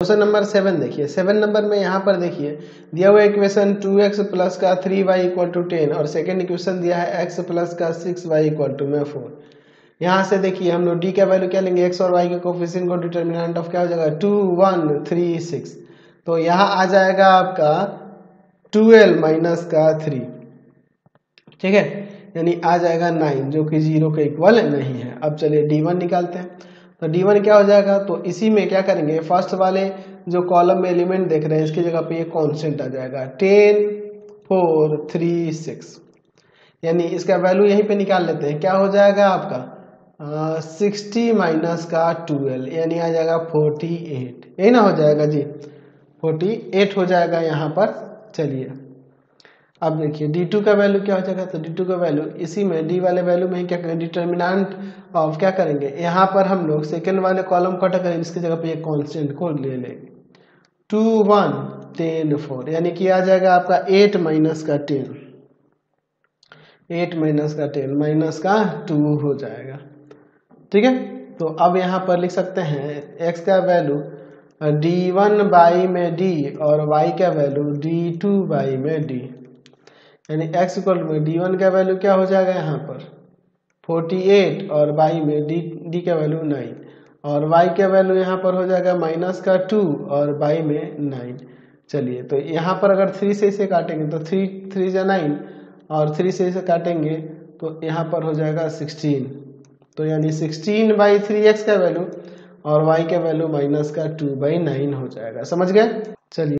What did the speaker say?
Question number seven देखिए। Seven number में यहाँ पर देखिए, दिया हुआ इक्वेशन टू एक्स प्लस का three Y equal to ten और सेकेंड इक्वेशन दिया है एक्स प्लस का सिक्स वाई इक्वल टू में फोर यहाँ से देखिए, हम लोग डी का वैल्यू क्या लेंगे? एक्स और वाई के कोफिशिएंट को डिटर्मिनेंट ऑफ़ क्या हो जाएगा? टू वन थ्री सिक्स तो यहाँ आ जाएगा आपका ट्वेल्व माइनस का थ्री ठीक है? यानी आ जाएगा नाइन जो कि ज़ीरो के इक्वल नहीं है। अब चलिए डी वन निकालते हैं। तो डी वन क्या हो जाएगा? तो इसी में क्या करेंगे? फ़र्स्ट वाले जो कॉलम में एलिमेंट देख रहे हैं, इसकी जगह पे ये कॉन्स्टेंट आ जाएगा। टेन फोर थ्री सिक्स यानी इसका वैल्यू यहीं पे निकाल लेते हैं। क्या हो जाएगा आपका? सिक्सटी माइनस का ट्वेल्व यानी आ जाएगा फोर्टी एट यही ना हो जाएगा जी? फोर्टी एट हो जाएगा यहाँ पर। चलिए। अब देखिए d2 का वैल्यू क्या हो जाएगा? तो d2 का वैल्यू इसी में d वाले वैल्यू में ही क्या करेंगे? डिटर्मिनेंट ऑफ़ क्या करेंगे? यहाँ पर हम लोग सेकेंड वाले कॉलम को हटा करेंगे इसकी जगह पे ये कांस्टेंट को ले लेंगे टू वन टेन फोर यानी कि आ जाएगा आपका एट माइनस का टेन एट माइनस का टेन माइनस का टू हो जाएगा। ठीक है? तो अब यहाँ पर लिख सकते हैं एक्स का वैल्यू डी वन बाई में डी और वाई का वैल्यू डी टू बाई में d यानी x इक्वल में डी वन का वैल्यू क्या हो जाएगा यहाँ पर? फोर्टी एट और y में d d का वैल्यू नाइन और y का वैल्यू यहाँ पर हो जाएगा माइनस का टू और y में नाइन चलिए तो यहाँ पर अगर थ्री से इसे काटेंगे तो थ्री थ्री जा नाइन और थ्री से इसे काटेंगे तो यहाँ पर हो जाएगा सिक्सटीन तो यानी सिक्सटीन बाई थ्री एक्स का वैल्यू और वाई का वैल्यू माइनस का टू बाई नाइन हो जाएगा. समझ गए? चलिए।